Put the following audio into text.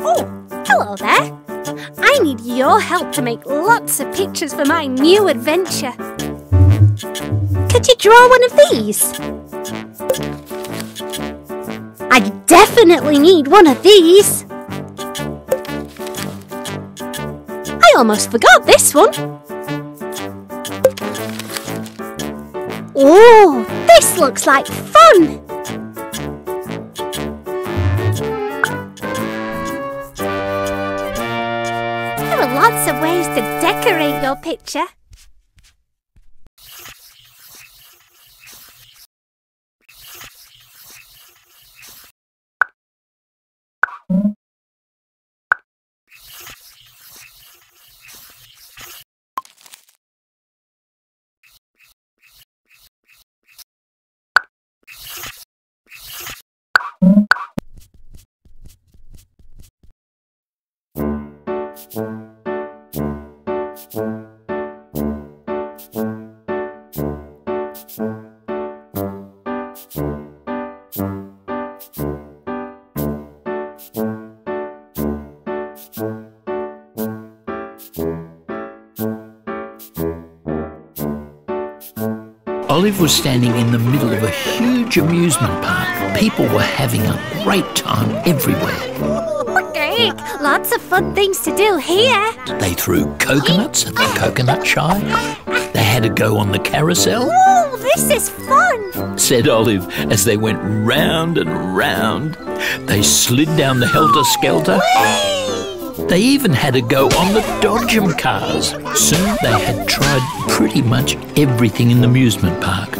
Oh, hello there. I need your help to make lots of pictures for my new adventure. Could you draw one of these? I definitely need one of these. I almost forgot this one. Oh, this looks like fun! There are lots of ways to decorate your picture. Olive was standing in the middle of a huge amusement park. People were having a great time everywhere. Great! Lots of fun things to do here. They threw coconuts at the coconut shy. They had to go on the carousel, Oh, this is fun! Said Olive as they went round and round. They slid down the helter skelter. They even had a go on the Dodgem cars. Soon they had tried pretty much everything in the amusement park.